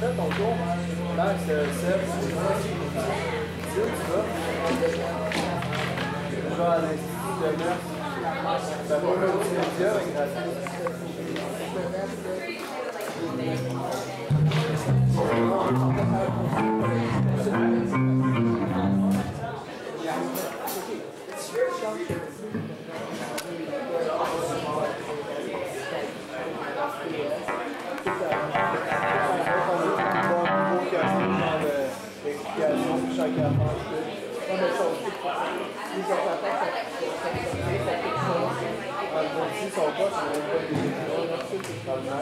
c'est ton tour? Max, c'est tu vas? À l'Institut gratuit. L'explication So what I'm gonna.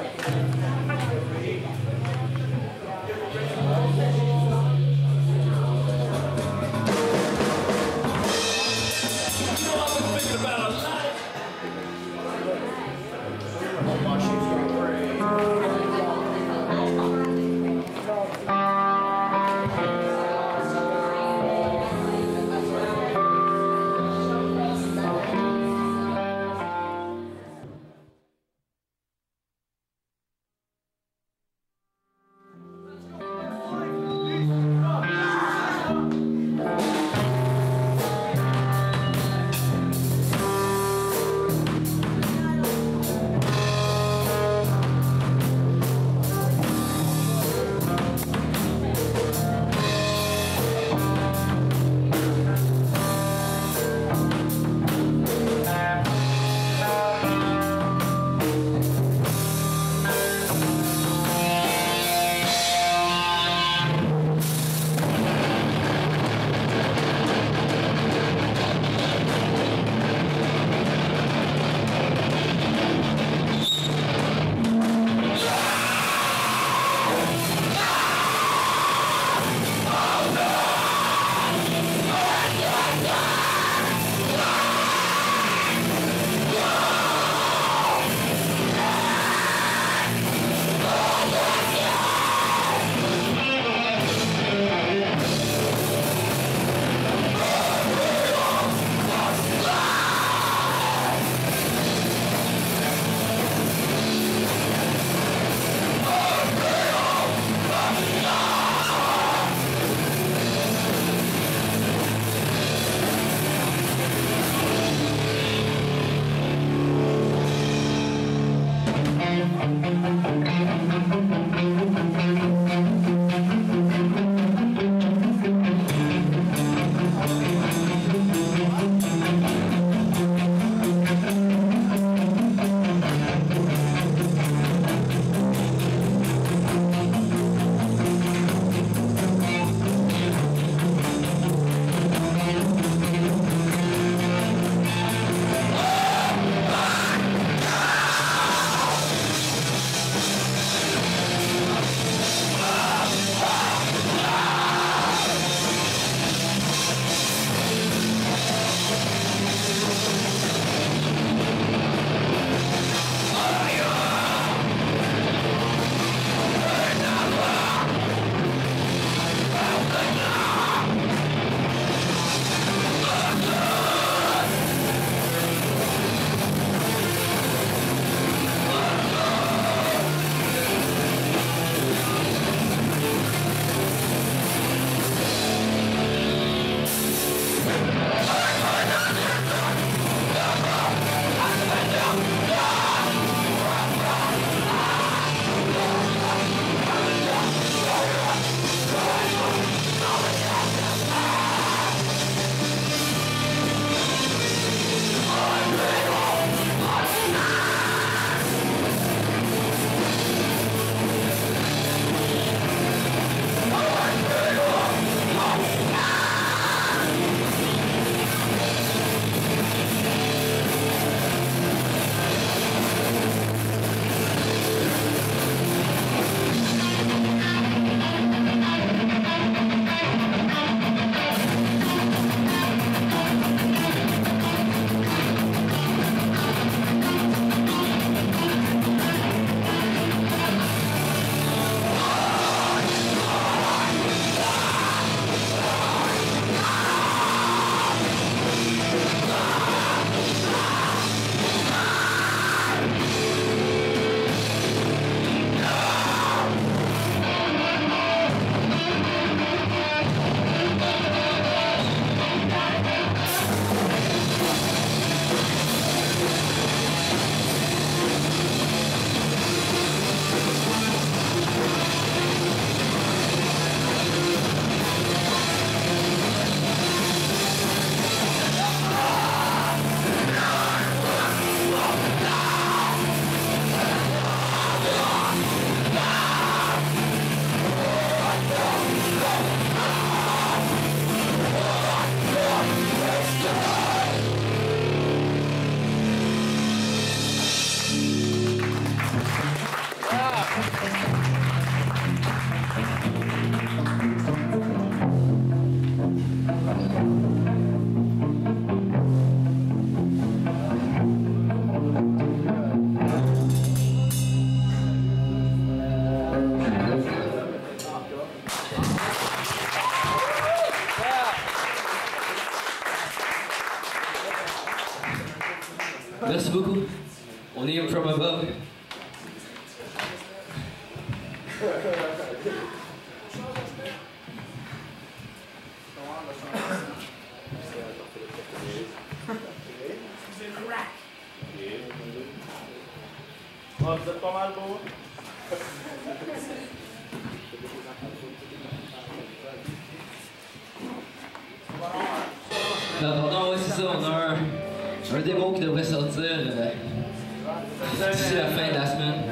Merci beaucoup. On est from above. a fine man.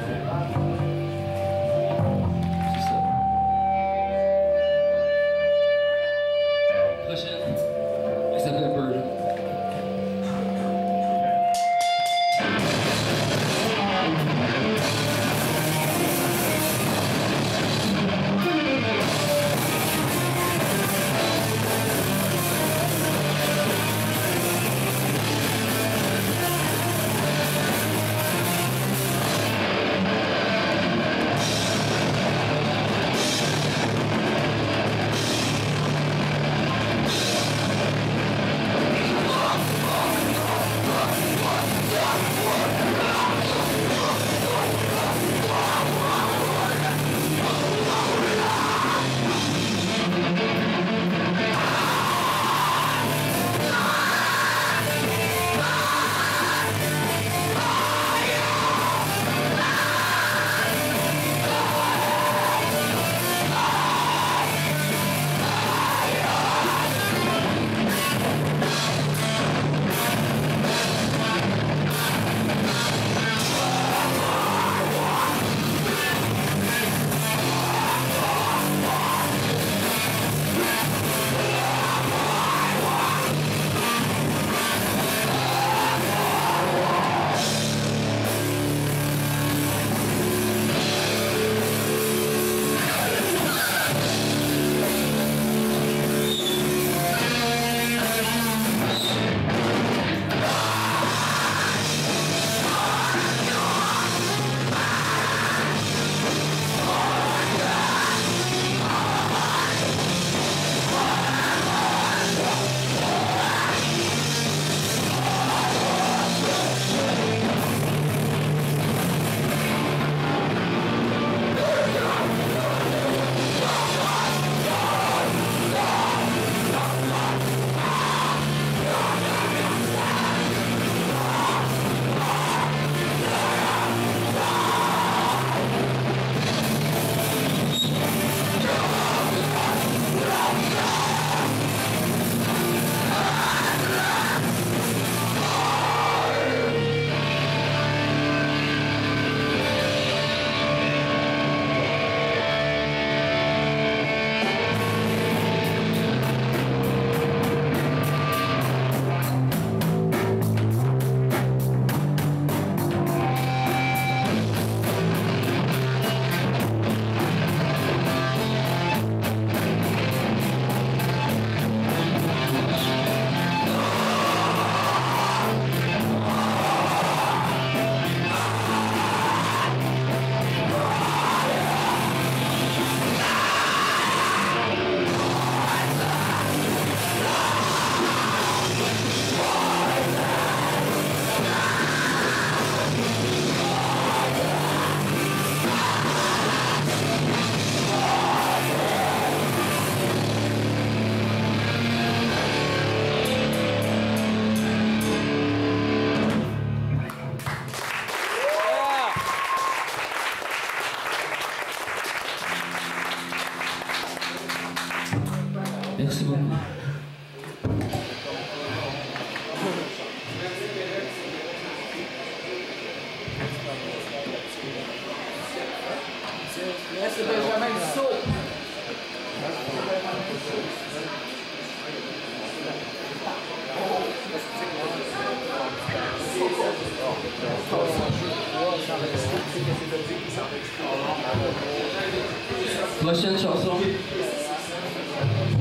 Prochaine chanson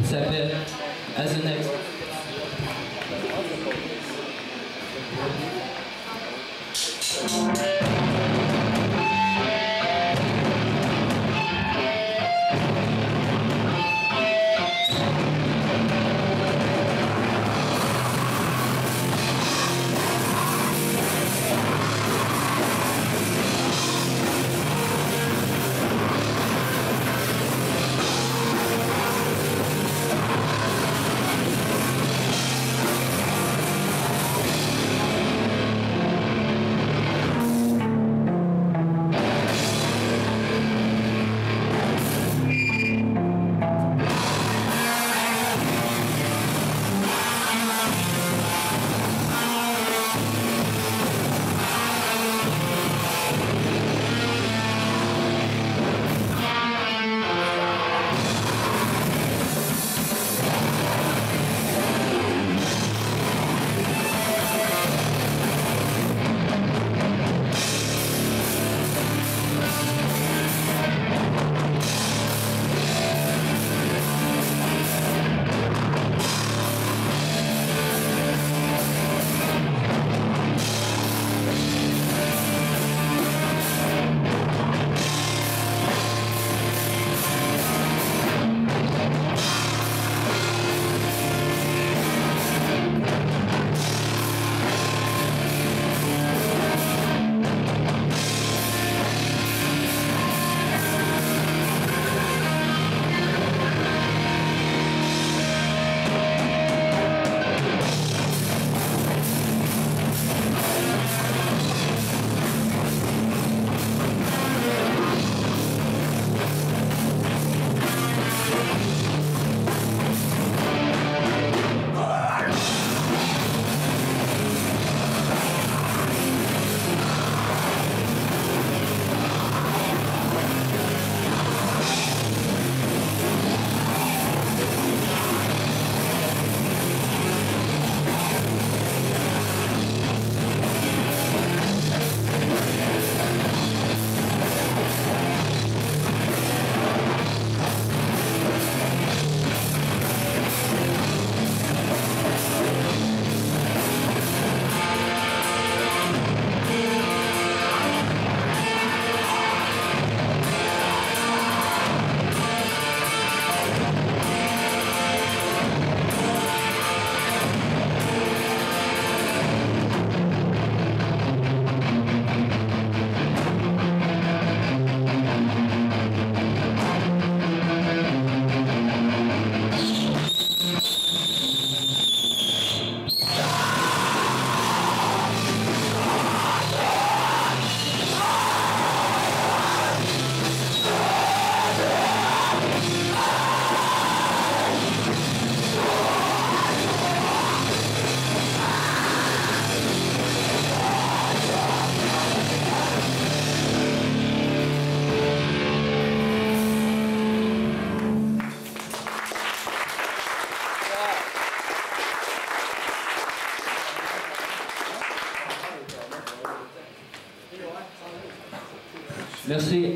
s'appelle As an Ex. As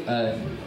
Merci.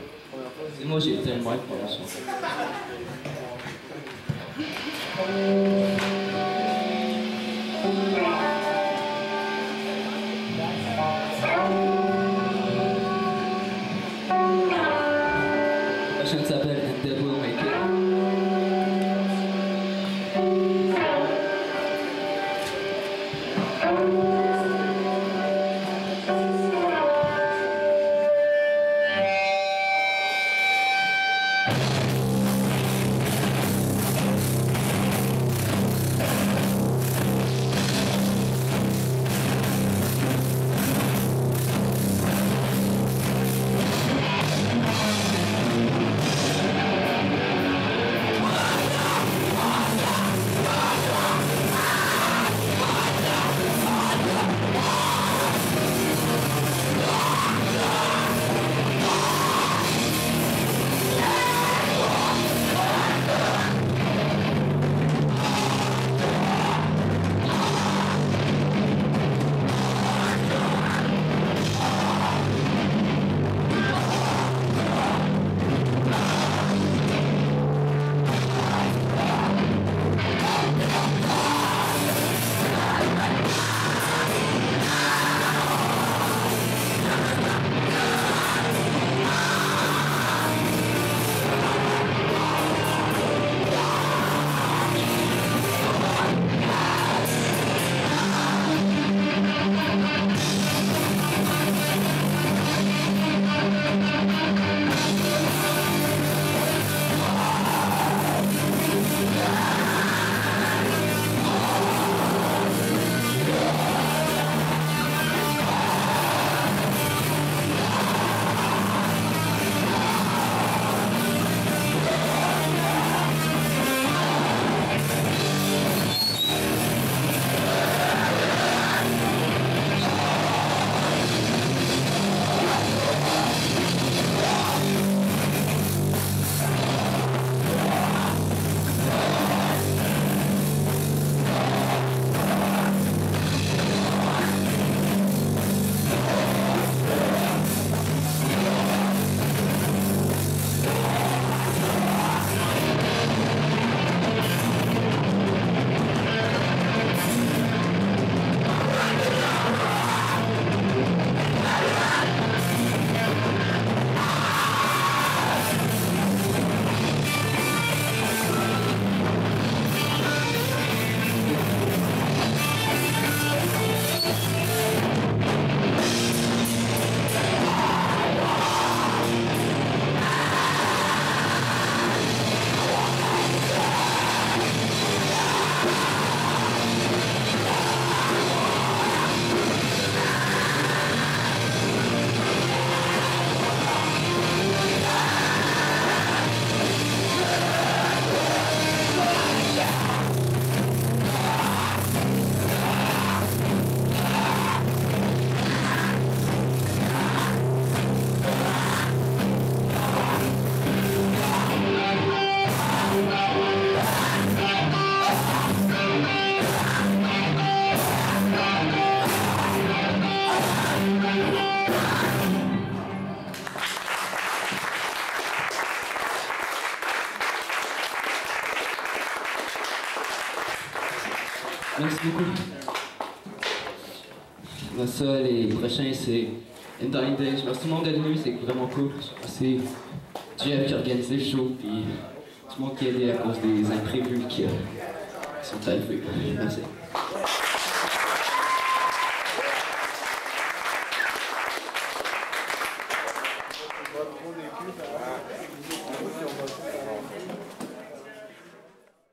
Beaucoup. Là, ça, les prochains, c'est In Dying Day. Je merci tout le monde d'être venu, c'est vraiment cool. Merci Jeff qui a organisé le show, puis tout le monde qui a aidé à cause des imprévus qui, euh, qui sont arrivés. Merci.